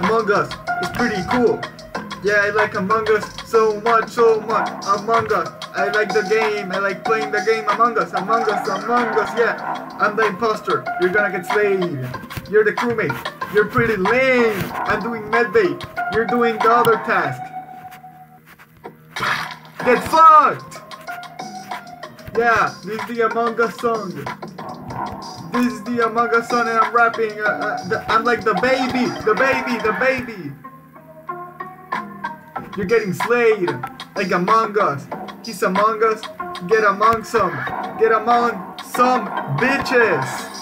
Among Us is pretty cool. Yeah, I like Among Us so much, so much. Among Us. I like the game. I like playing the game Among Us. Among Us, Among Us, yeah. I'm the imposter. You're gonna get slayed. You're the crewmate. You're pretty lame. I'm doing medbay. You're doing the other task. Get fucked! Yeah, this is the Among Us song. This is the Among Us and I'm rapping. Uh, uh, the, I'm like the baby, the baby, the baby. You're getting slayed like Among Us. He's Among Us. Get among some. Get among some bitches.